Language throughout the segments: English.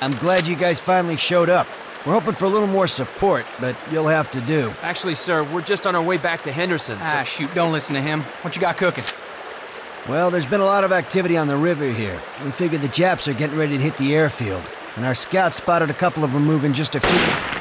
I'm glad you guys finally showed up. We're hoping for a little more support, but you'll have to do. Actually, sir, we're just on our way back to Henderson. so- Ah, shoot, don't listen to him. What you got cooking? Well, there's been a lot of activity on the river here. We figured the Japs are getting ready to hit the airfield, and our scouts spotted a couple of them moving just a few.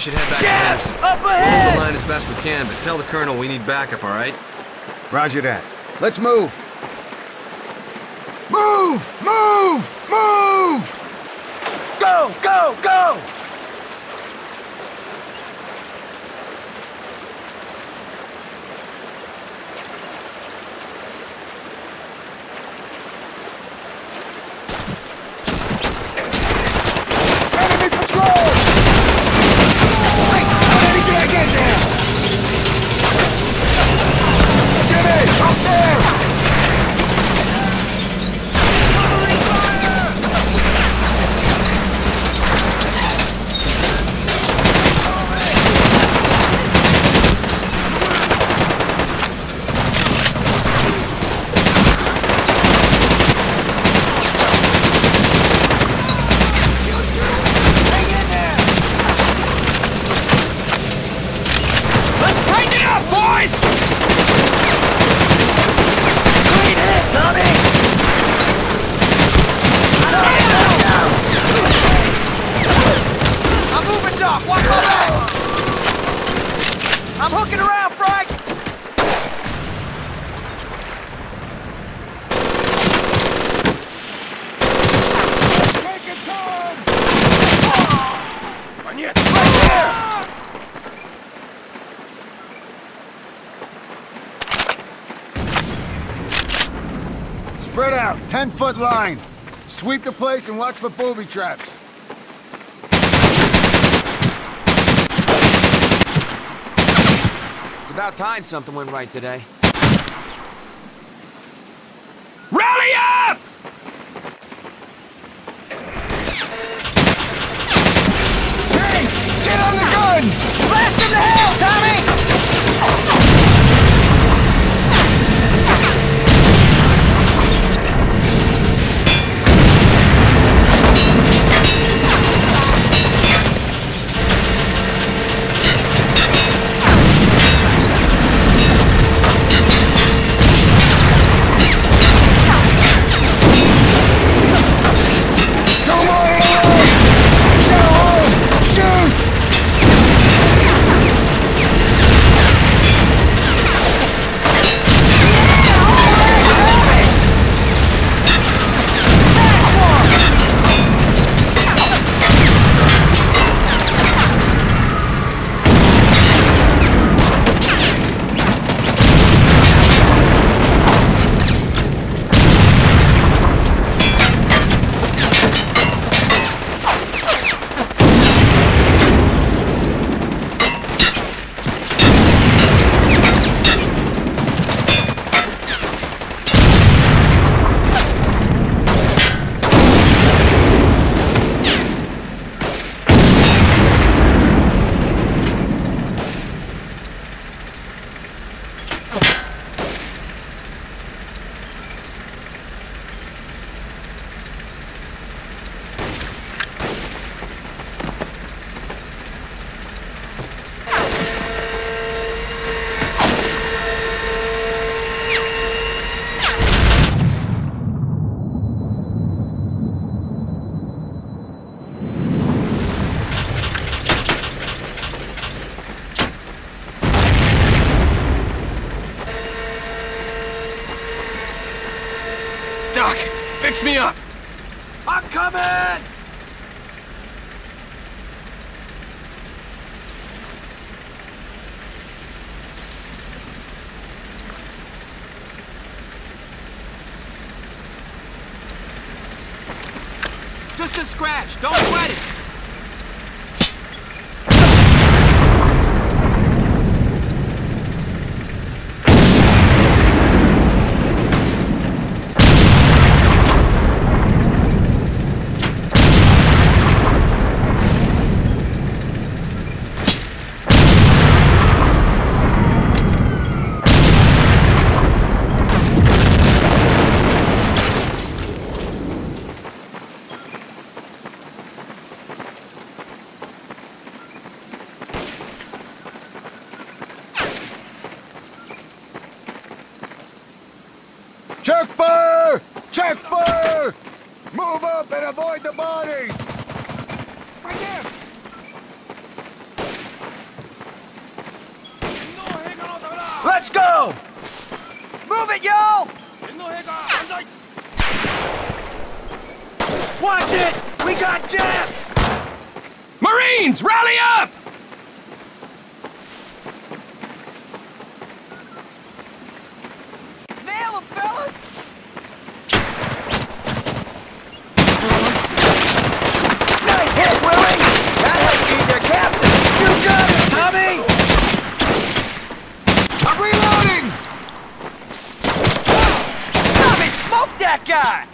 Boys should head back to. Up We'll hold the line as best we can, but tell the colonel we need backup, all right? Roger that. Let's. Move! Move! Move! Go! Go! Go! Enemy patrol! Wait, how did he get get there? Jimmy, up there! Let's tighten it up, boys! Clean hit, Tommy! I'm. Watch my back. I'm hooking around, Frank. Take ah. there! Spread out, 10-foot line. Sweep the place and watch for booby traps. About time something went right today. Doc, fix me up. I'm coming! Just a scratch, don't sweat it! Up and avoid the bodies! Right there! Let's go! Move it, yo! Watch it! We got Japs! Marines, rally up! Nail him, fellas! Nice hit, Willie! That helped beat their captain! You got it, Tommy! I'm reloading! Tommy, smoke that guy!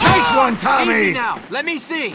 Nice one, Tommy! Easy now, let me see.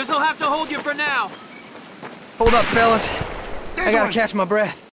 This'll have to hold you for now. Hold up, fellas. I gotta one. catch my breath.